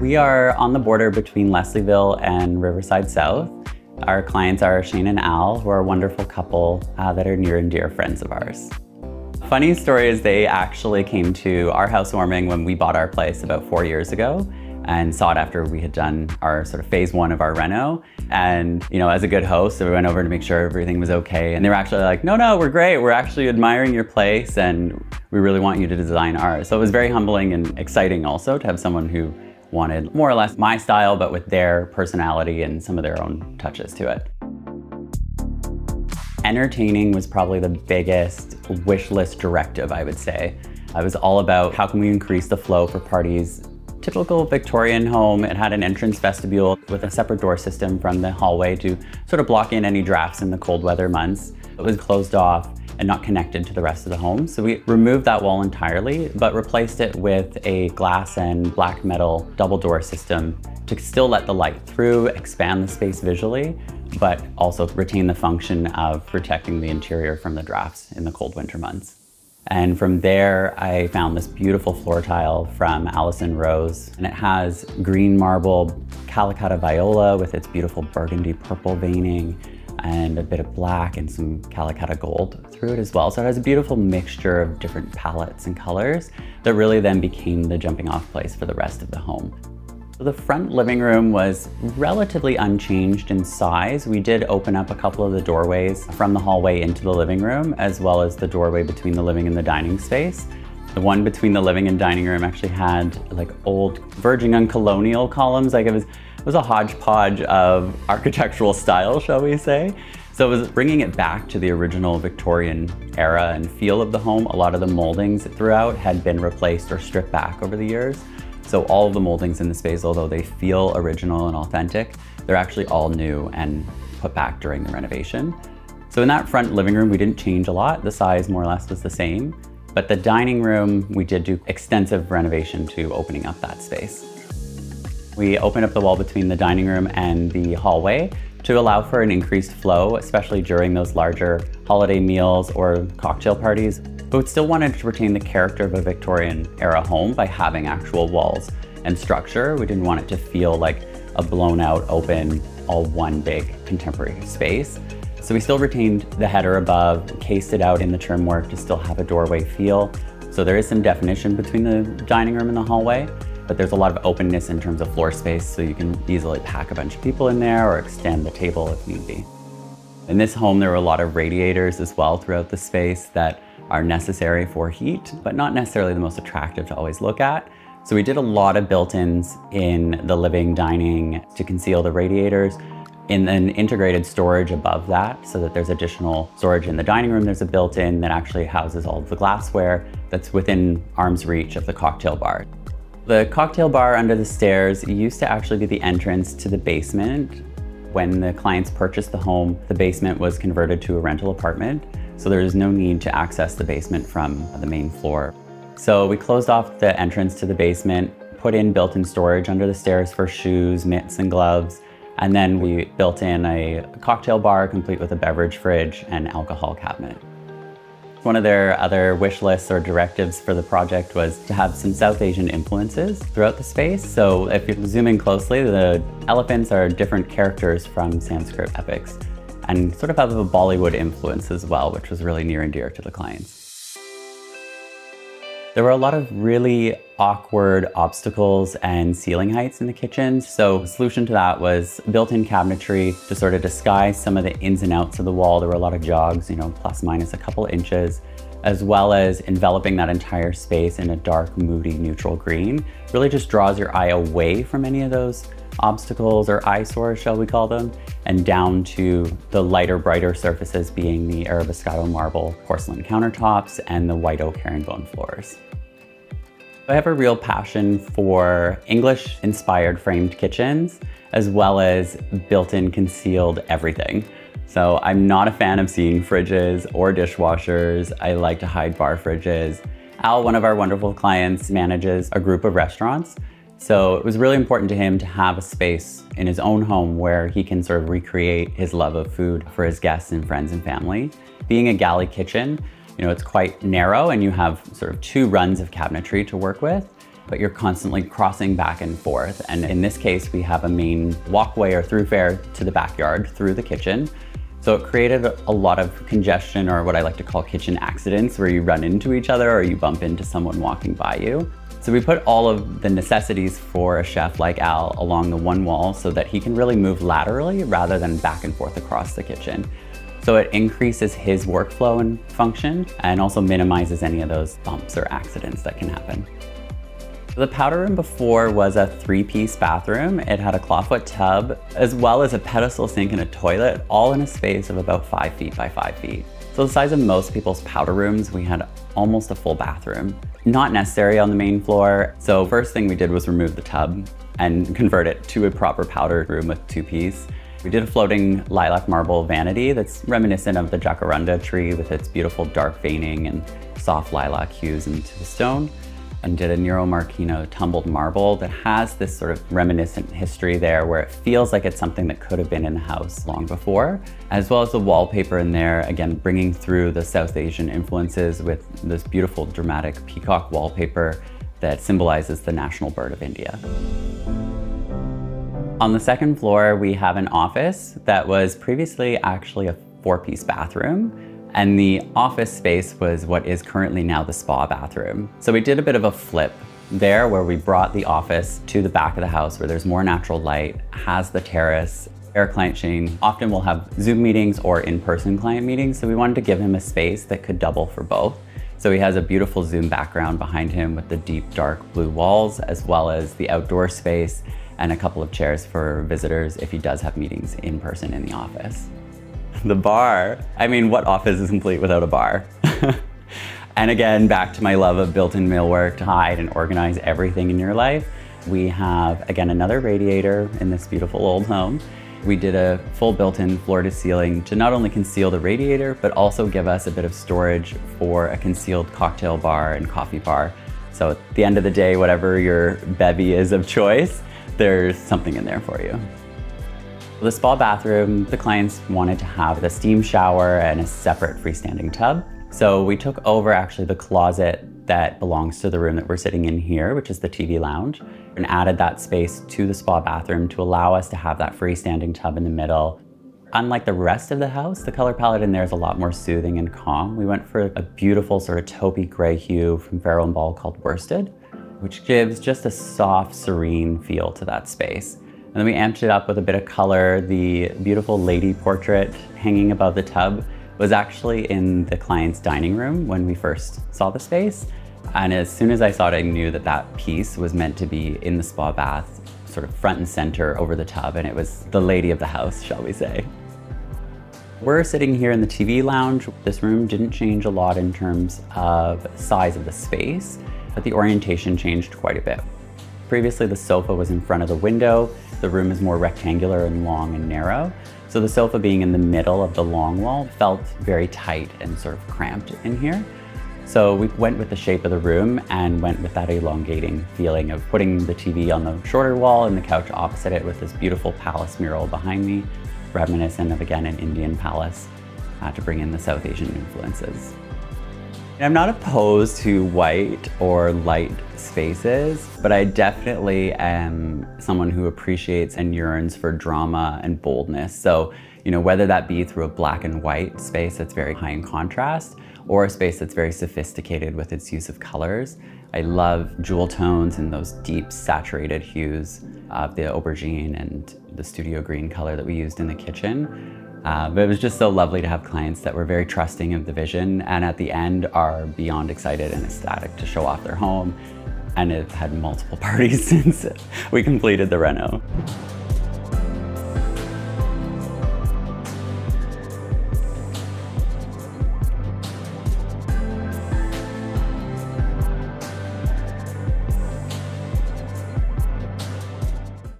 We are on the border between Leslieville and Riverside South. Our clients are Shane and Al, who are a wonderful couple uh, that are near and dear friends of ours. Funny story is they actually came to our housewarming when we bought our place about four years ago and saw it after we had done our sort of phase one of our reno. And, you know, as a good host, we went over to make sure everything was okay. And they were actually like, no, no, we're great. We're actually admiring your place and we really want you to design ours. So it was very humbling and exciting also to have someone who wanted more or less my style, but with their personality and some of their own touches to it. Entertaining was probably the biggest wish list directive, I would say. I was all about how can we increase the flow for parties typical Victorian home. It had an entrance vestibule with a separate door system from the hallway to sort of block in any drafts in the cold weather months. It was closed off and not connected to the rest of the home. So we removed that wall entirely, but replaced it with a glass and black metal double door system to still let the light through, expand the space visually, but also retain the function of protecting the interior from the drafts in the cold winter months. And from there, I found this beautiful floor tile from Allison Rose. And it has green marble Calacatta viola with its beautiful burgundy purple veining and a bit of black and some Calacatta gold through it as well. So it has a beautiful mixture of different palettes and colors that really then became the jumping off place for the rest of the home. The front living room was relatively unchanged in size. We did open up a couple of the doorways from the hallway into the living room, as well as the doorway between the living and the dining space. The one between the living and dining room actually had like old verging on colonial columns. Like it was, was a hodgepodge of architectural style, shall we say. So it was bringing it back to the original Victorian era and feel of the home. A lot of the moldings throughout had been replaced or stripped back over the years. So all of the moldings in the space, although they feel original and authentic, they're actually all new and put back during the renovation. So in that front living room, we didn't change a lot. The size more or less was the same. But the dining room, we did do extensive renovation to opening up that space. We opened up the wall between the dining room and the hallway to allow for an increased flow, especially during those larger holiday meals or cocktail parties but we still wanted to retain the character of a Victorian era home by having actual walls and structure. We didn't want it to feel like a blown out, open, all one big contemporary space. So we still retained the header above, cased it out in the trim work to still have a doorway feel. So there is some definition between the dining room and the hallway, but there's a lot of openness in terms of floor space so you can easily pack a bunch of people in there or extend the table if need be. In this home, there were a lot of radiators as well throughout the space that are necessary for heat, but not necessarily the most attractive to always look at. So we did a lot of built-ins in the living, dining to conceal the radiators. In an integrated storage above that, so that there's additional storage in the dining room, there's a built-in that actually houses all of the glassware that's within arm's reach of the cocktail bar. The cocktail bar under the stairs used to actually be the entrance to the basement. When the clients purchased the home, the basement was converted to a rental apartment so there is no need to access the basement from the main floor. So we closed off the entrance to the basement, put in built-in storage under the stairs for shoes, mitts, and gloves, and then we built in a cocktail bar complete with a beverage fridge and alcohol cabinet. One of their other wish lists or directives for the project was to have some South Asian influences throughout the space. So if you zoom in closely, the elephants are different characters from Sanskrit epics and sort of have a Bollywood influence as well, which was really near and dear to the clients. There were a lot of really awkward obstacles and ceiling heights in the kitchen. So the solution to that was built-in cabinetry to sort of disguise some of the ins and outs of the wall. There were a lot of jogs, you know, plus minus a couple inches, as well as enveloping that entire space in a dark, moody, neutral green. Really just draws your eye away from any of those obstacles or eyesores, shall we call them, and down to the lighter, brighter surfaces being the Arabescato marble porcelain countertops and the white oak herringbone floors. I have a real passion for English-inspired framed kitchens, as well as built-in concealed everything. So I'm not a fan of seeing fridges or dishwashers. I like to hide bar fridges. Al, one of our wonderful clients, manages a group of restaurants so it was really important to him to have a space in his own home where he can sort of recreate his love of food for his guests and friends and family. Being a galley kitchen, you know, it's quite narrow and you have sort of two runs of cabinetry to work with. but you're constantly crossing back and forth. And in this case, we have a main walkway or thoroughfare to the backyard through the kitchen. So it created a lot of congestion or what I like to call kitchen accidents where you run into each other or you bump into someone walking by you. So we put all of the necessities for a chef like Al along the one wall so that he can really move laterally rather than back and forth across the kitchen. So it increases his workflow and function and also minimizes any of those bumps or accidents that can happen. The powder room before was a three-piece bathroom. It had a clawfoot tub, as well as a pedestal sink and a toilet, all in a space of about five feet by five feet. So the size of most people's powder rooms, we had almost a full bathroom. Not necessary on the main floor. So first thing we did was remove the tub and convert it to a proper powder room with two piece. We did a floating lilac marble vanity that's reminiscent of the jacaranda tree with its beautiful dark veining and soft lilac hues into the stone and did a Nero Marquina tumbled marble that has this sort of reminiscent history there where it feels like it's something that could have been in the house long before, as well as the wallpaper in there, again, bringing through the South Asian influences with this beautiful dramatic peacock wallpaper that symbolizes the national bird of India. On the second floor, we have an office that was previously actually a four-piece bathroom and the office space was what is currently now the spa bathroom. So we did a bit of a flip there where we brought the office to the back of the house where there's more natural light, has the terrace, air client shading. Often we'll have Zoom meetings or in-person client meetings, so we wanted to give him a space that could double for both. So he has a beautiful Zoom background behind him with the deep dark blue walls, as well as the outdoor space and a couple of chairs for visitors if he does have meetings in person in the office. The bar. I mean, what office is complete without a bar? and again, back to my love of built-in millwork to hide and organize everything in your life. We have, again, another radiator in this beautiful old home. We did a full built-in floor to ceiling to not only conceal the radiator, but also give us a bit of storage for a concealed cocktail bar and coffee bar. So at the end of the day, whatever your bevy is of choice, there's something in there for you. The spa bathroom, the clients wanted to have the steam shower and a separate freestanding tub. So we took over actually the closet that belongs to the room that we're sitting in here, which is the TV lounge, and added that space to the spa bathroom to allow us to have that freestanding tub in the middle. Unlike the rest of the house, the color palette in there is a lot more soothing and calm. We went for a beautiful sort of taupey gray hue from Farrow & Ball called Worsted, which gives just a soft, serene feel to that space. And then we amped it up with a bit of color. The beautiful lady portrait hanging above the tub was actually in the client's dining room when we first saw the space. And as soon as I saw it, I knew that that piece was meant to be in the spa bath, sort of front and center over the tub. And it was the lady of the house, shall we say. We're sitting here in the TV lounge. This room didn't change a lot in terms of size of the space, but the orientation changed quite a bit. Previously, the sofa was in front of the window. The room is more rectangular and long and narrow. So the sofa being in the middle of the long wall felt very tight and sort of cramped in here. So we went with the shape of the room and went with that elongating feeling of putting the TV on the shorter wall and the couch opposite it with this beautiful palace mural behind me, reminiscent of, again, an Indian palace uh, to bring in the South Asian influences. I'm not opposed to white or light spaces, but I definitely am someone who appreciates and yearns for drama and boldness. So, you know, whether that be through a black and white space that's very high in contrast, or a space that's very sophisticated with its use of colors. I love jewel tones and those deep saturated hues of the aubergine and the studio green color that we used in the kitchen. Uh, but it was just so lovely to have clients that were very trusting of the vision and at the end are beyond excited and ecstatic to show off their home and have had multiple parties since we completed the reno.